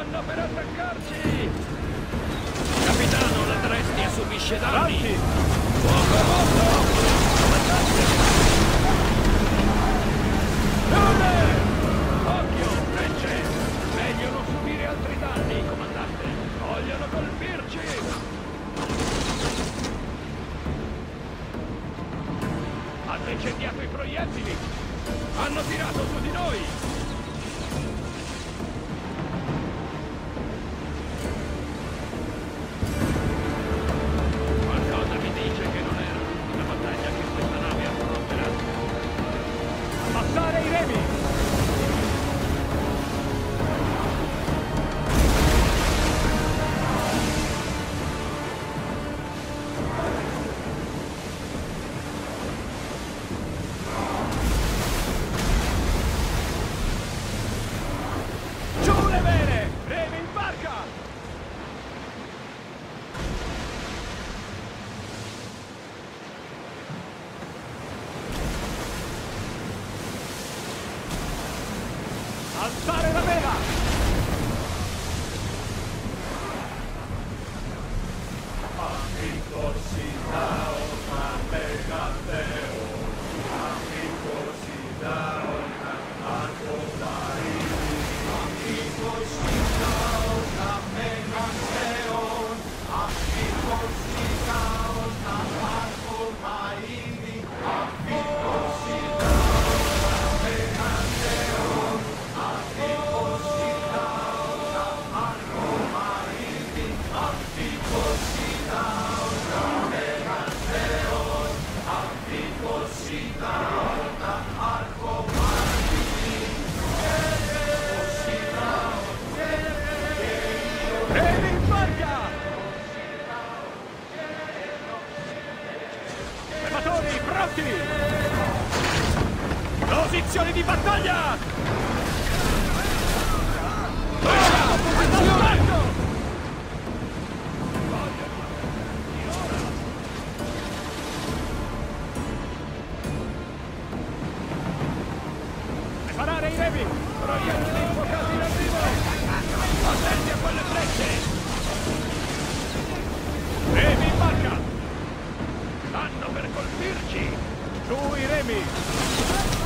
Stanno per attaccarci! Capitano, la Drestia subisce danni! Avanti! Fuoco morto! Nome! Occhio, frecce! Meglio non subire altri danni, comandante! Vogliono colpirci! Hanno incendiato i proiettili! Hanno tirato su di noi! Alzare la vela! Remi Preparare i remi! Proiettili infuocati in arrivo! Attenti a quelle frecce! Remi in barca! Stanno per colpirci! Su i remi!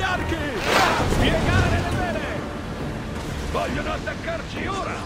Agli archi! Spiegare le vele! Vogliono attaccarci ora!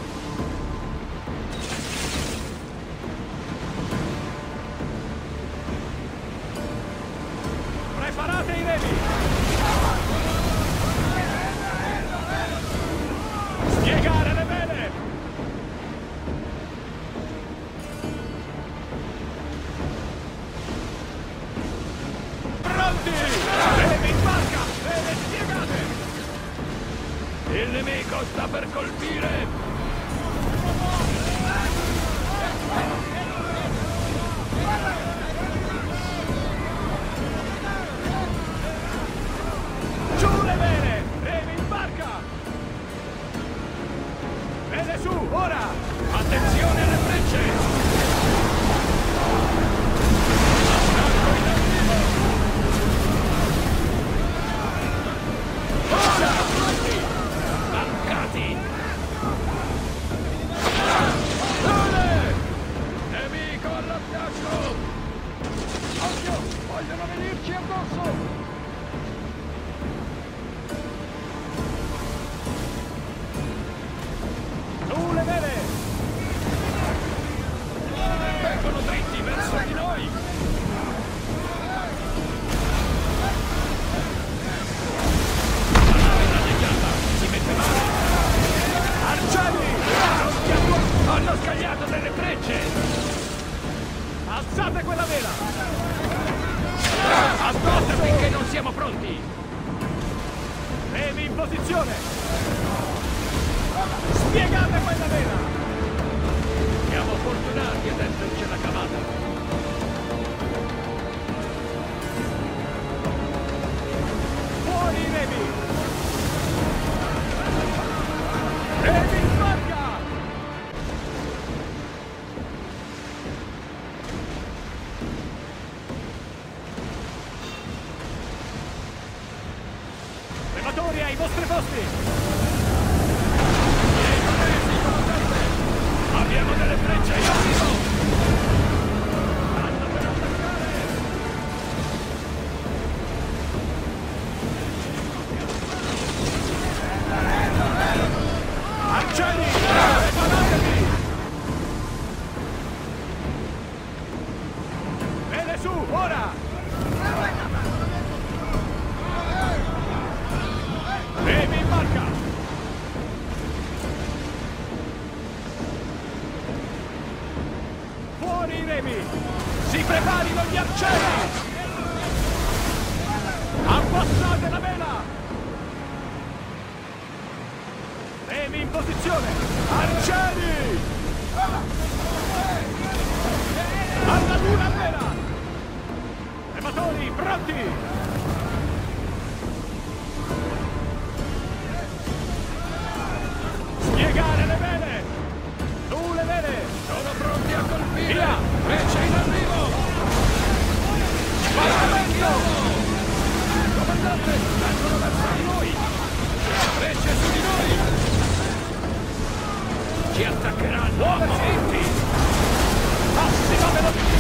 posizione! Arcieri! Alla luna vera! Rematori, pronti! Spiegare le vele! Tu le vele! Sono pronti a colpire! Via! Freccia in arrivo! Spartamento! Comandante, vengono verso di noi! Frecce su di noi! Ci attaccheranno! Muoverci! Massima velocità!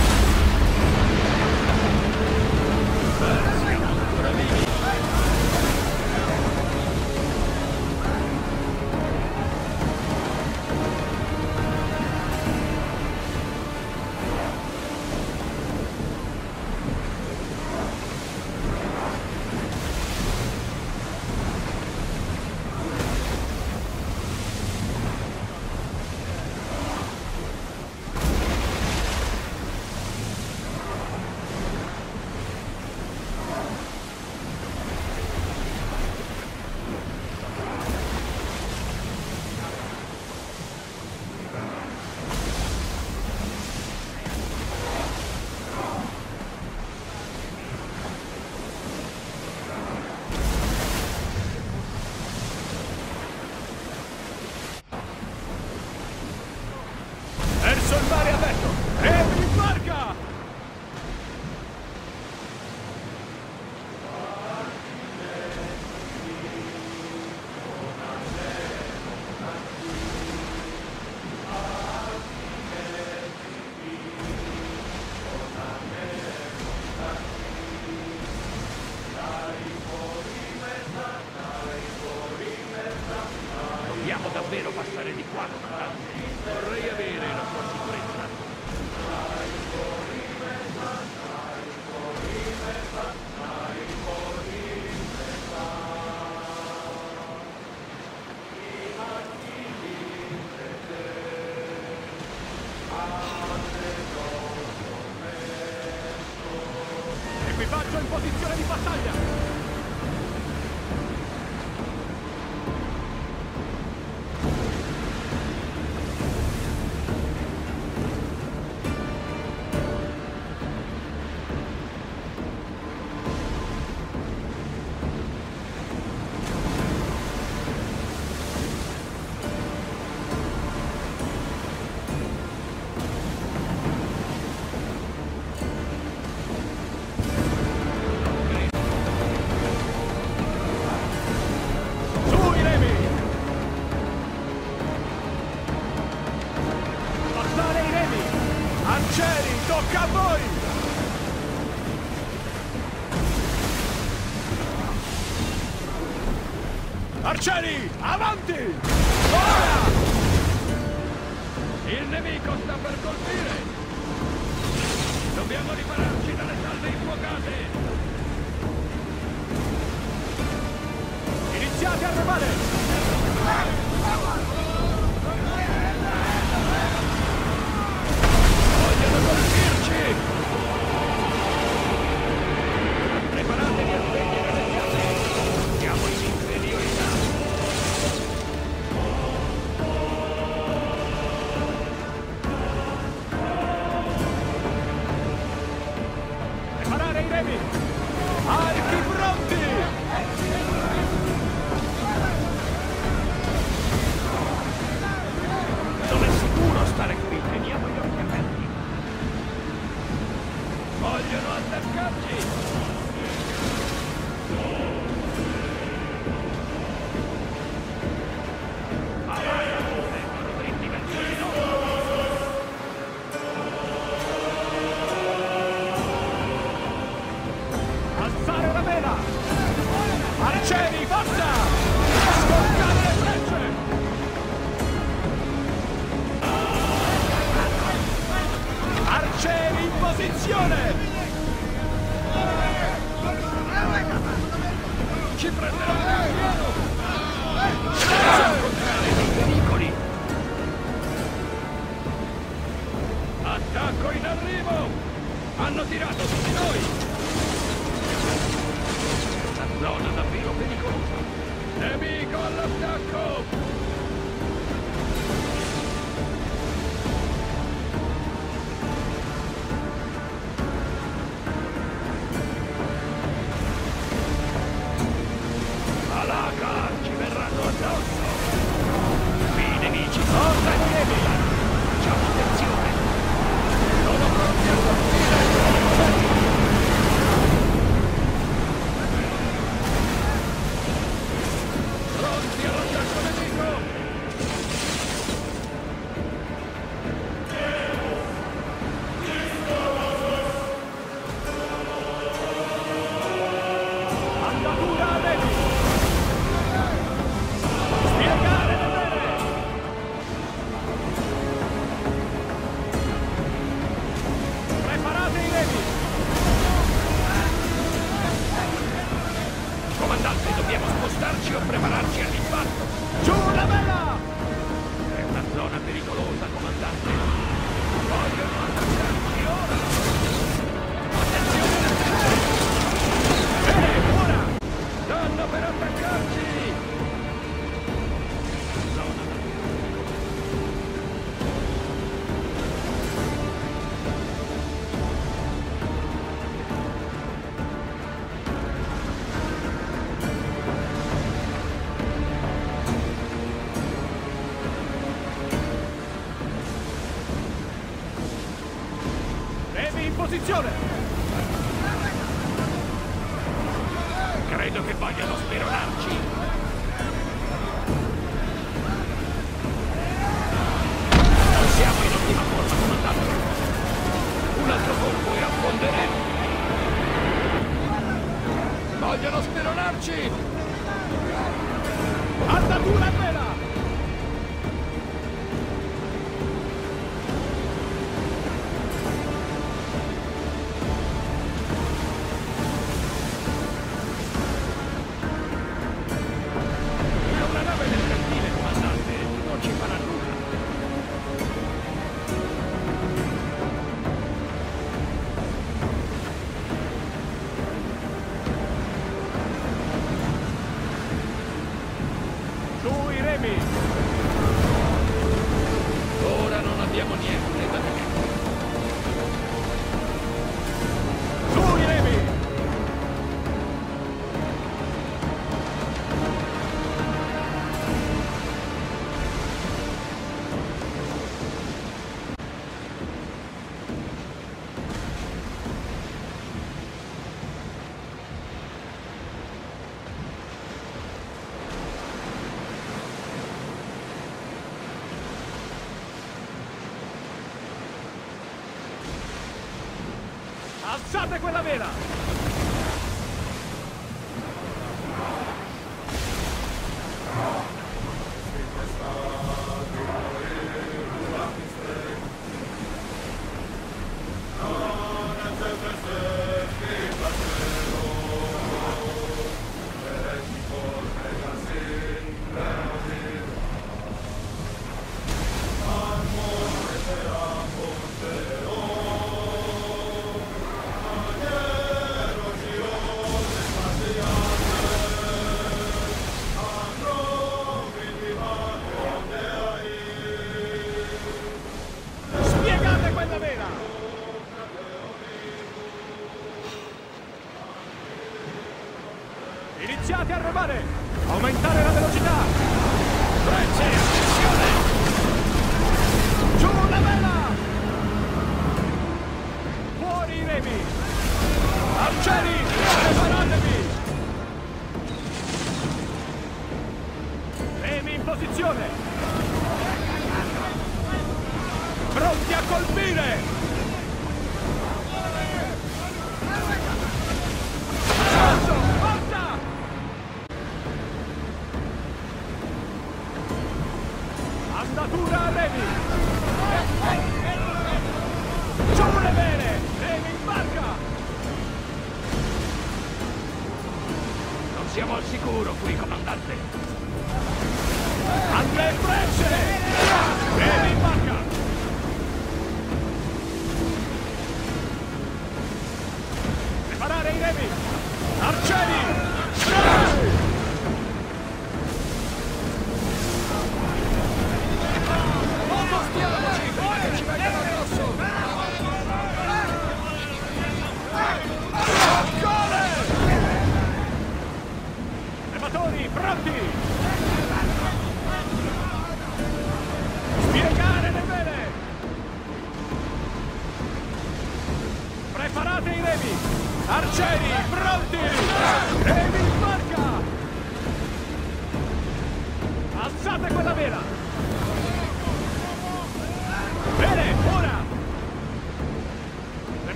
Arcieri, avanti!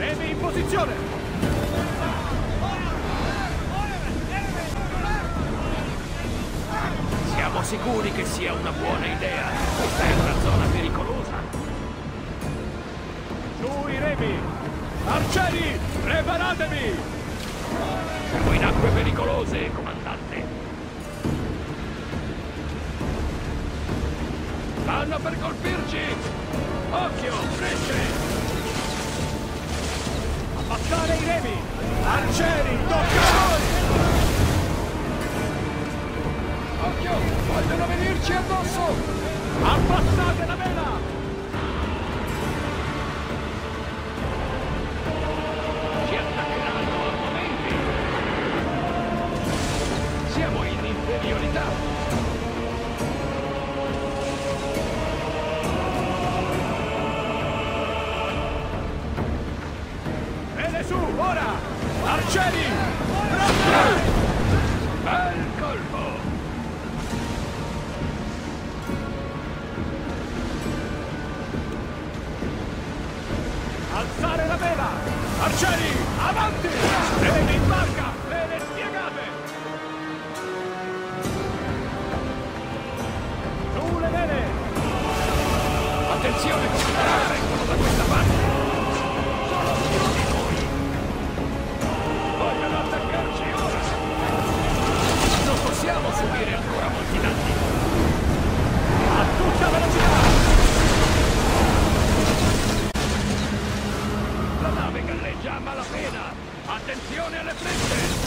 Remi in posizione! Siamo sicuri che sia una buona idea. Questa è una zona pericolosa. Su i remi! Arcieri, preparatevi! Siamo in acque pericolose, comandante. Stanno per colpirci! Occhio, frecce! Abbassare i remi! Arcieri, tocca a voi! Occhio, vogliono venirci addosso! Abbassate la vela! Alzare la vela! Arcieri, avanti! Remi in barca! Bene spiegate! Su le vele! Attenzione! Vengono da questa parte! Sono più di noi! Vogliono attaccarci ora! Non possiamo subire ancora molti danni! A tutta velocità! malapena! Attenzione alle frecce!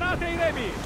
Parate i remi!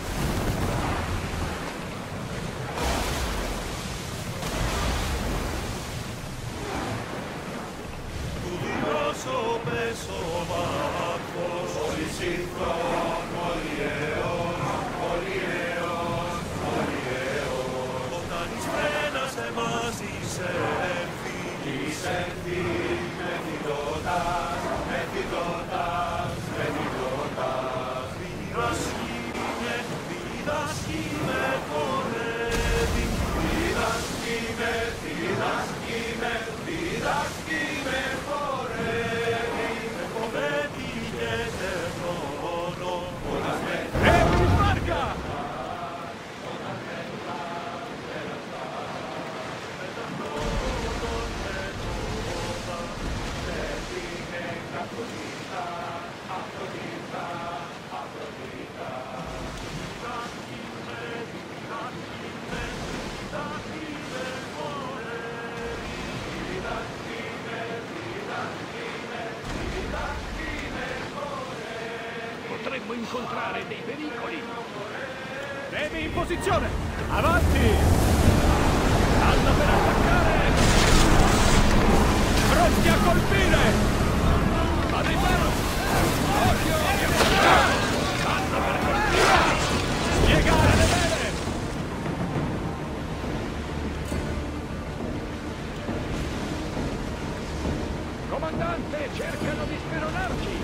Comandante, cercano di speronarci!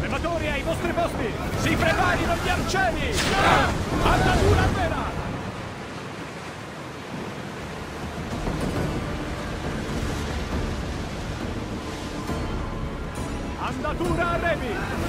Rematori ai vostri posti! Si preparino gli arcieri! Andatura vera! Andatura a Revi!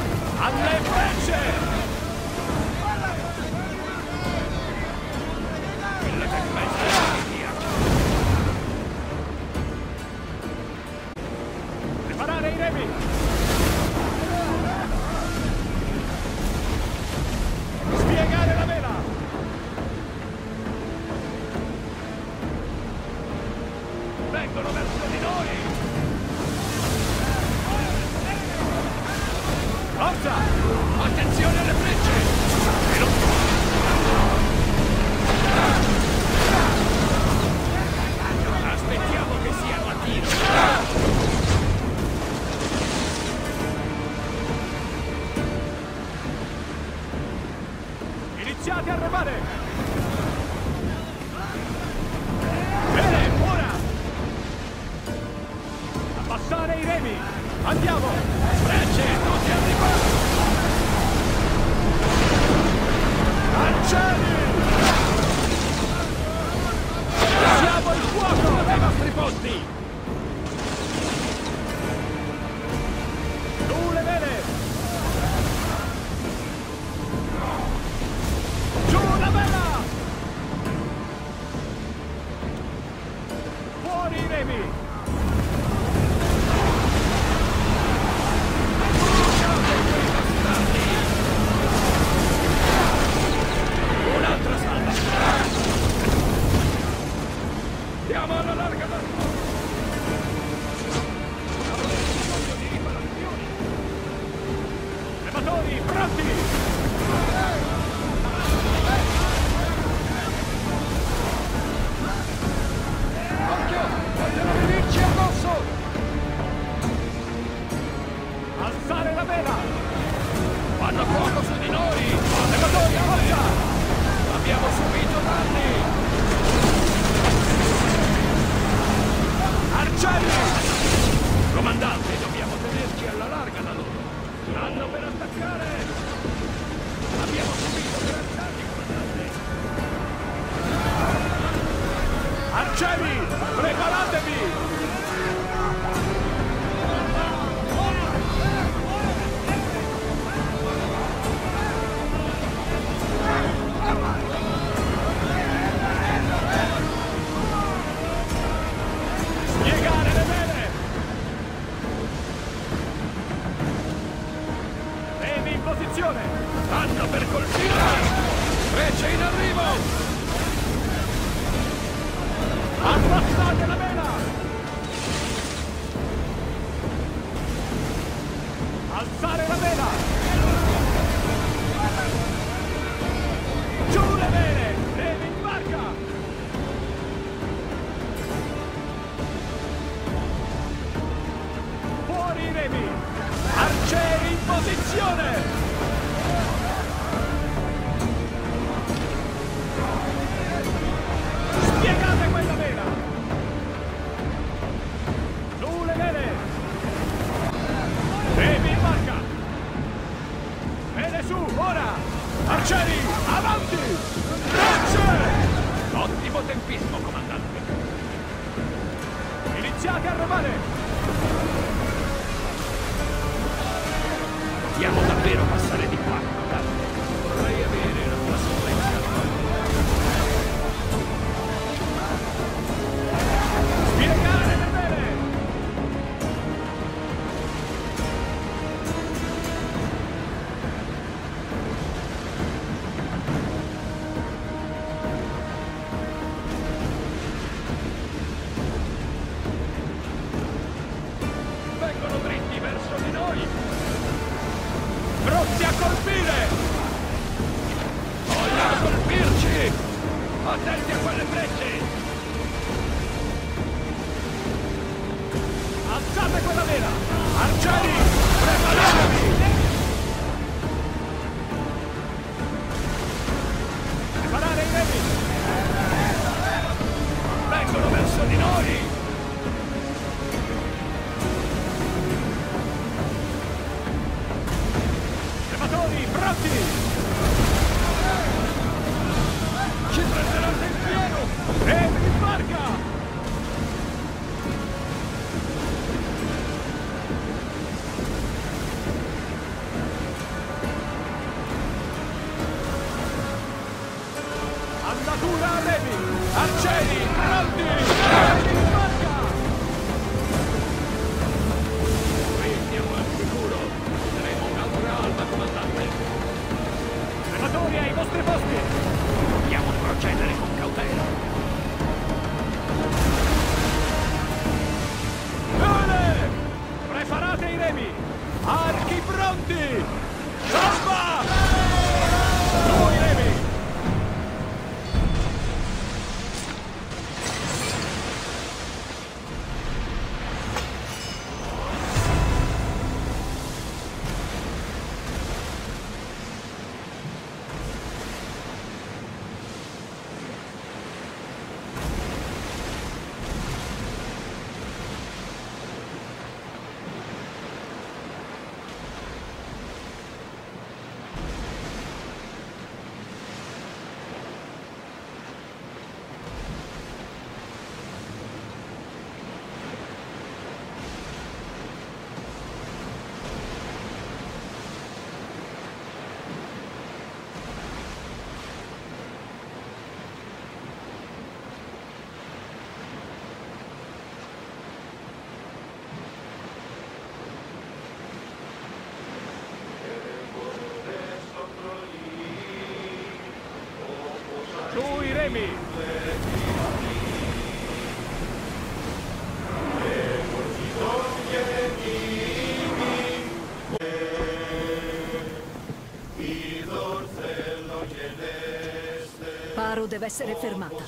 Deve essere fermata.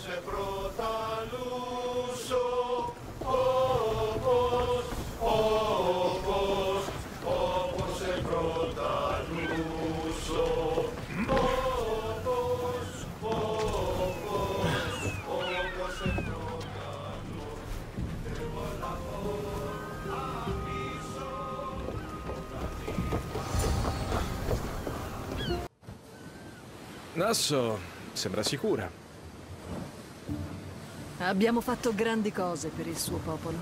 Nasso sembra sicura. Abbiamo fatto grandi cose per il suo popolo.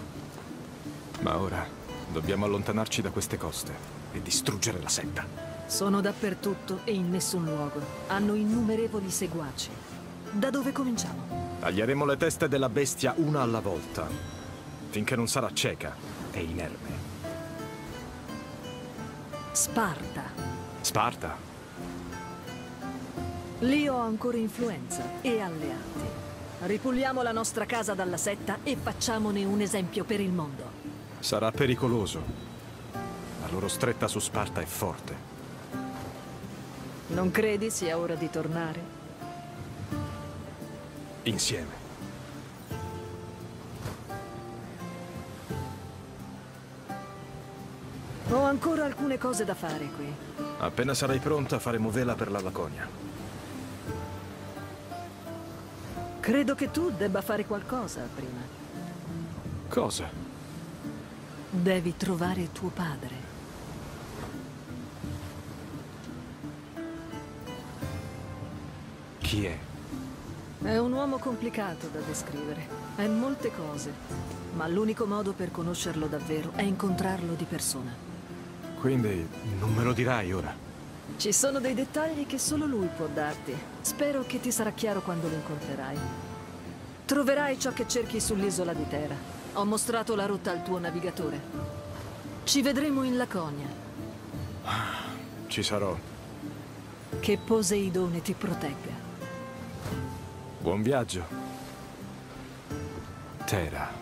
Ma ora dobbiamo allontanarci da queste coste e distruggere la setta. Sono dappertutto e in nessun luogo. Hanno innumerevoli seguaci. Da dove cominciamo? Taglieremo le teste della bestia una alla volta, finché non sarà cieca e inerme. Sparta. Sparta, Lì ho ancora influenza e alleati. Ripuliamo la nostra casa dalla setta e facciamone un esempio per il mondo. sarà pericoloso. La loro stretta su Sparta è forte. Non credi sia ora di tornare? Insieme. Ho ancora alcune cose da fare qui. Appena sarai pronta faremo vela per la Laconia. Credo che tu debba fare qualcosa prima. Cosa? Devi trovare tuo padre. Chi è? È un uomo complicato da descrivere. È molte cose. Ma l'unico modo per conoscerlo davvero è incontrarlo di persona. Quindi non me lo dirai ora. Ci sono dei dettagli che solo lui può darti. Spero che ti sarà chiaro quando lo incontrerai. Troverai ciò che cerchi sull'isola di Terra. Ho mostrato la rotta al tuo navigatore. Ci vedremo in Laconia. Ci sarò. Che Poseidone ti protegga. Buon viaggio. Tera.